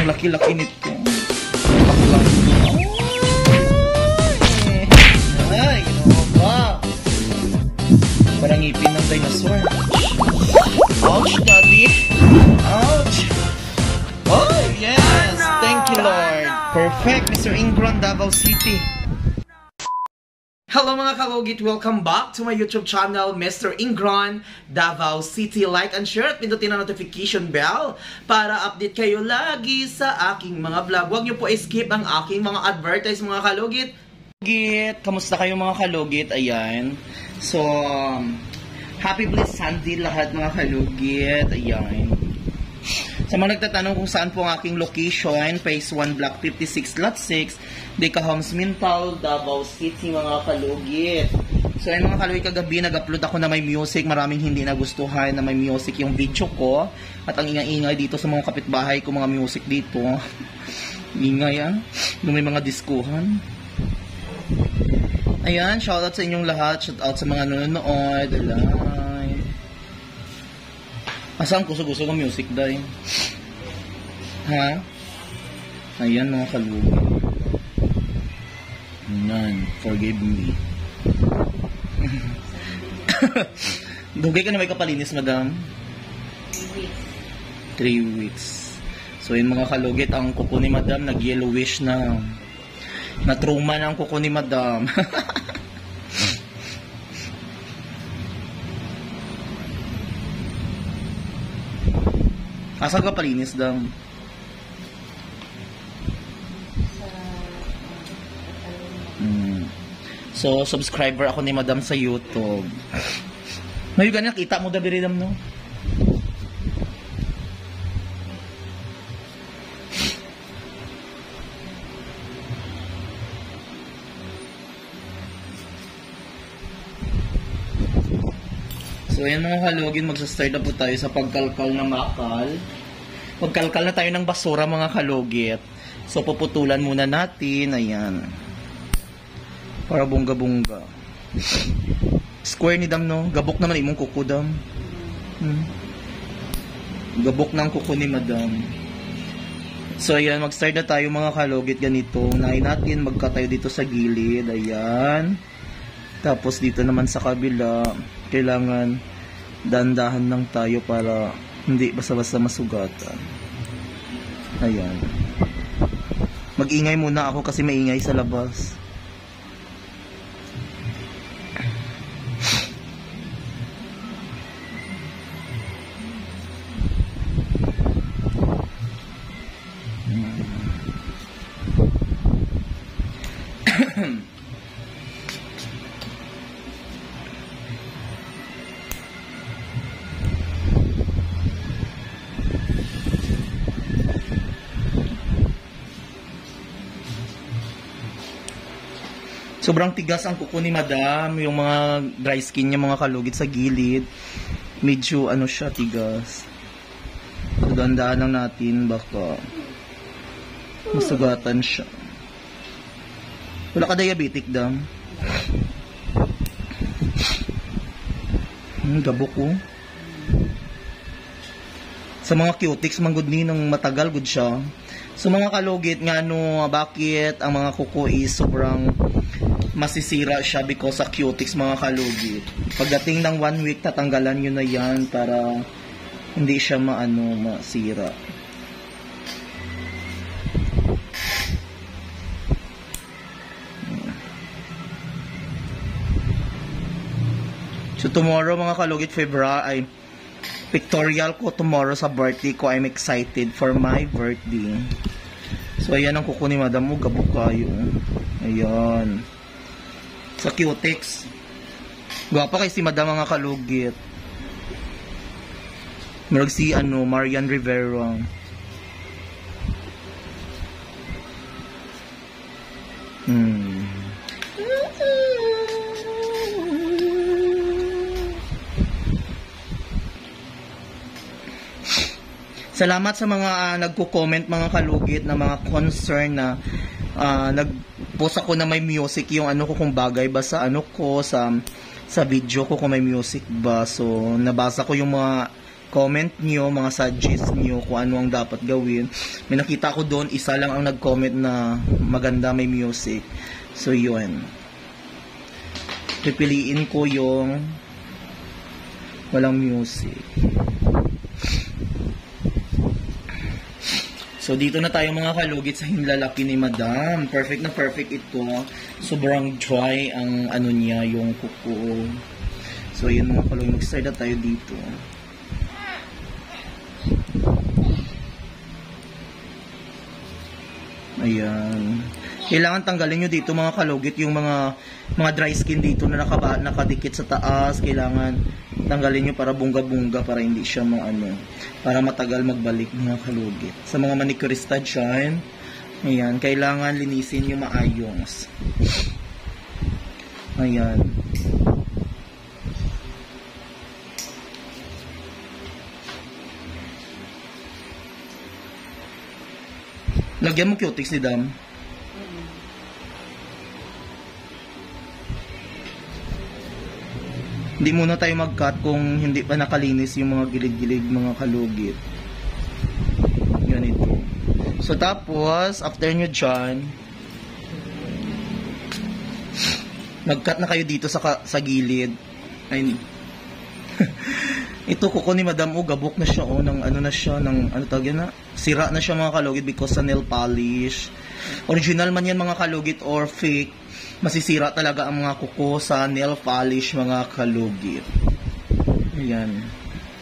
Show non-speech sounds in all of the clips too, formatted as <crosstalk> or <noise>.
Ang laki-laki nito. Baklang. Ay! Ginawa ba? Parang ngipin ng dinosaur. Ouch, daddy. Ouch. Oh, yes. Thank you, Lord. Perfect, Mr. Ingron, Davao City. Hello mga kalugit! Welcome back to my YouTube channel, Mr. Ingron, Davao City. Like and share at pindutin ang notification bell para update kayo lagi sa aking mga vlog. Huwag niyo po skip ang aking mga advertise mga kalugit. Kalugit! Kamusta kayo mga kalugit? Ayan. So, um, happy blessed Sunday lahat mga kalugit. Ayan. Sa mga nagtatanong kung saan po ang aking location, Phase 1, Block 56, Lot 6, Deca Homes, Mintal, Davao City, mga kalugit. So, ayun mga kalugit, kagabi nag-upload ako na may music. Maraming hindi nagustuhan na may music yung video ko. At ang ingay-ingay dito sa mga kapitbahay ko, mga music dito. <laughs> ingay ah. Yung may mga diskuhan. Ayan, shoutout sa inyong lahat. Shoutout sa mga nanonood. Alam. Asang gusto-gusto ng music day? Ha? Ayan mga kalugi. Nan, forgive me. <laughs> Dugay ka na may kapalinis, madam? 3 weeks. So, yun mga kalugit, ang kuko ni madam, nag-yellowish na. Na-trauma na ang kuko ni madam. <laughs> Asa ka palinis daw? So, subscriber ako ni Madam sa YouTube. Ngayon ganyan, kita mo dabi rin no? So, ayan mga kalugin, magsa-start na po tayo sa pagkalkal na makal. Pagkalkal na tayo ng basura mga kalugit. So, puputulan muna natin. Ayan. Para bungga-bungga. Square ni Dam, no? Gabok naman imong kuko, Dam. Hmm. Gabok ng kuko ni Madam. So, ayan. Mag-start na tayo mga kalugit ganito. Unahin natin magkatayo dito sa gilid. Ayan. Tapos dito naman sa kabila, kailangan dandahan lang tayo para hindi basta-basta masugatan. Ayan. Mag-ingay muna ako kasi maingay sa labas. Sobrang tigas ang kuko ni madam. Yung mga dry skin niya, mga kalugit sa gilid. Medyo ano siya, tigas. So, lang natin. Baka masugatan siya. Wala ka diabetic, dam? Hmm, gabok ko. Sa mga cutics, manggod ni nung matagal gud siya. So mga kalugit nga no, bakit ang mga kuko is sobrang masisira siya because sa cutics mga kalugit. Pagdating ng one week, tatanggalan nyo na yan para hindi siya maano, masira. So tomorrow mga kalugit, February, ay pictorial ko tomorrow sa birthday ko. I'm excited for my birthday. So ayan ang kuko ni Madam mo, gabok kayo. Ayan sa Cutex. Gwapa kay si Madam mga kalugit. Murag si ano, Marian Rivera. Hmm. Salamat sa mga uh, nagko-comment mga kalugit na mga concern na uh, nag-post ako na may music yung ano ko kung bagay ba sa ano ko sa sa video ko kung may music ba so nabasa ko yung mga comment nyo, mga suggest nyo kung ano ang dapat gawin. May nakita ko doon, isa lang ang nag-comment na maganda may music. So, yun. Pipiliin ko yung walang music. So, dito na tayo mga kalugit sa himlalaki ni Madam. Perfect na perfect ito. Sobrang dry ang ano niya, yung kuko. So, yun mga kalugit. Mag-start na tayo dito. Ayan. Kailangan tanggalin nyo dito mga kalugit yung mga mga dry skin dito na nakaba, nakadikit sa taas. Kailangan tanggalin nyo para bunga-bunga para hindi siya maano para matagal magbalik mga kalugit. Sa mga manicurista dyan, ayan, kailangan linisin nyo maayos. Ayan. Lagyan mo cutex ni Dam. Hindi muna tayo mag-cut kung hindi pa nakalinis yung mga gilid-gilid, mga kalugit. Ganito. So, tapos, after nyo dyan, nag-cut na kayo dito sa, sa gilid. Ay, <laughs> ito kuko ni Madam O, gabok na siya oh, ng ano na siya, ng ano tawag na, sira na siya mga kalugit because sa nail polish. Original man yan mga kalugit or fake, masisira talaga ang mga kuko sa nail polish mga kalugit. Ayan.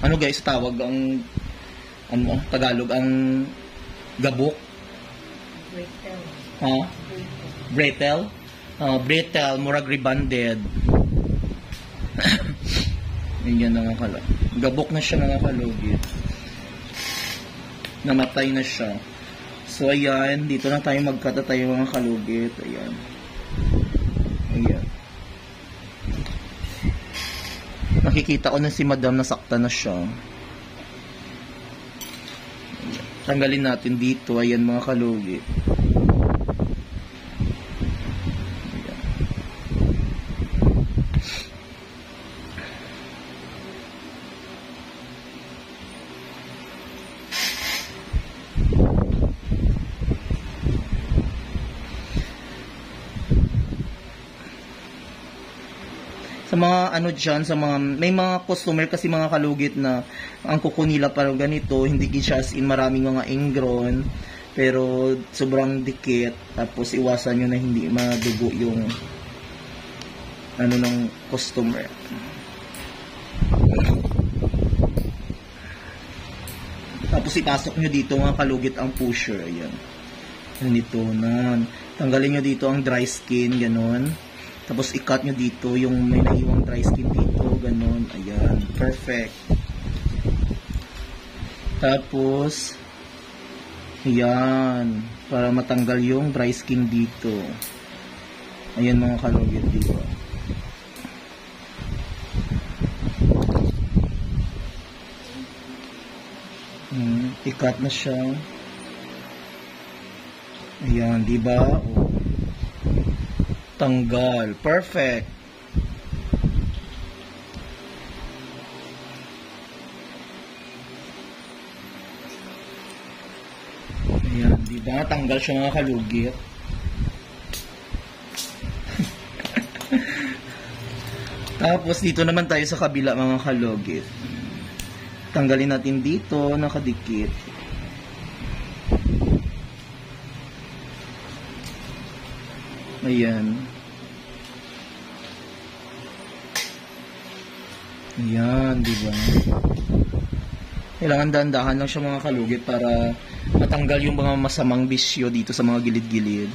Ano guys tawag ang ano Tagalog ang gabok? Brittle. Ha? Brittle? Uh, brittle, murag rebanded. <coughs> Yan mga kalo. Gabok na siya mga kalugit. Namatay na siya. So ayan, dito na tayo magkata tayo mga kalugit. Ayan. Ayan. Nakikita ko na si madam nasakta na siya. Tanggalin natin dito. Ayan mga kalugi. Sa mga ano dyan, sa mga, may mga customer kasi mga kalugit na ang kuko nila parang ganito, hindi siya as in maraming mga ingron, pero sobrang dikit, tapos iwasan nyo na hindi madugo yung ano ng customer. Tapos ipasok nyo dito mga kalugit ang pusher, ayan. Ganito na. Tanggalin nyo dito ang dry skin, ganon. Tapos i-cut nyo dito yung may naiwang dry skin dito, ganon. Ayan, perfect. Tapos, ayan, para matanggal yung dry skin dito. Ayan mga kalugit dito. Hmm, i-cut na siya. Ayan, di ba? Oh. Tanggal. Perfect. Ayan, di ba? Tanggal siya mga kalugit. <laughs> Tapos dito naman tayo sa kabila mga kalugit. Tanggalin natin dito, nakadikit. Ayan. Ayan, di ba? Kailangan dahan-dahan lang siya mga kalugit para matanggal yung mga masamang bisyo dito sa mga gilid-gilid. <laughs>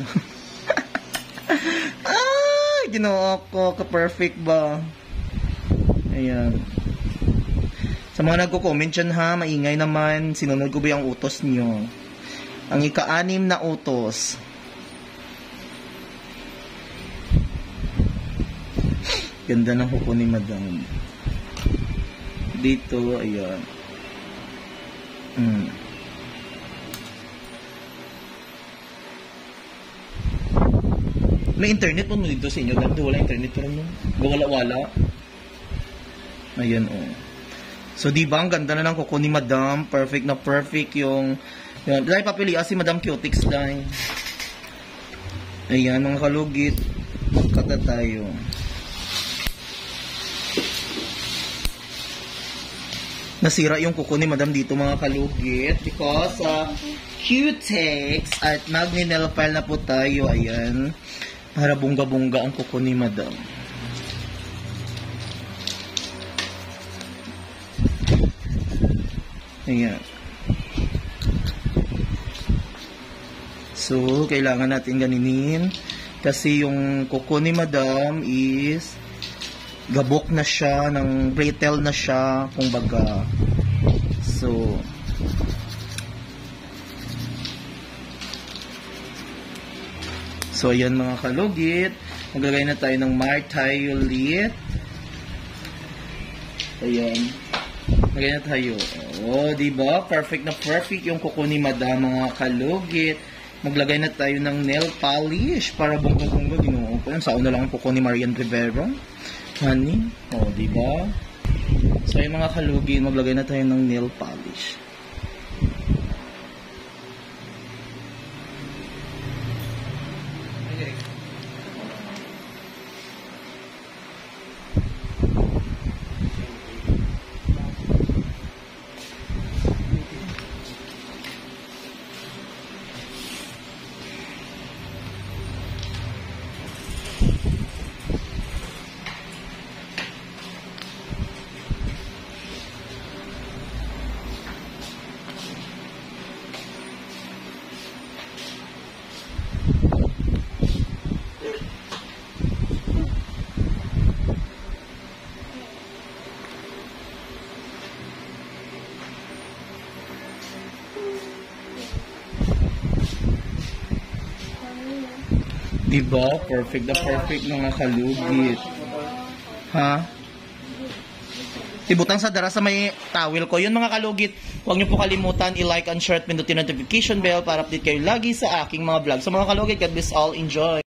ah, ginawa ko. Ka-perfect ba? Ayan. Sa mga nagko-comment dyan ha, maingay naman. Sinunod ko ba yung utos nyo? Ang ika-anim na utos. Ganda ng huko ni madam. Dito, ayan. Mm. May internet po mo dito sa inyo. Dati wala internet pero no. Wala-wala. Ayan, oh. So, di ba, ang ganda na ng kuko ni Madam. Perfect na perfect yung... Yan. Dahil papilian si Madam Cutix dahil. Ayan, mga kalugit. Magkata tayo. Nasira yung kuko ni Madam dito mga kalugit because uh, Q-Tex at Magninel file na po tayo. Ayan. Para bunga-bunga ang kuko ni Madam. Ayan. So, kailangan natin ganinin. Kasi yung kuko ni Madam is gabok na siya, ng brittle na siya, kumbaga. So, So, ayan mga kalugit. Maglagay na tayo ng martiolit. Ayan. Maglagay na tayo. Oh, di ba? Perfect na perfect yung kuko ni Madam mga kalugit. Maglagay na tayo ng nail polish para bongga-bongga. Ginoo ko yan. Sa una lang ang kuko ni Marian Rivera. Honey. Oh, di ba? So, yung mga kalugit, maglagay na tayo ng nail polish. Diba? Perfect na perfect mga kalugit. Ha? Ibutang sa dara sa may towel ko. Yun mga kalugit, huwag niyo po kalimutan i-like and share at pindutin notification bell para update kayo lagi sa aking mga vlog. So mga kalugit, God bless all. Enjoy!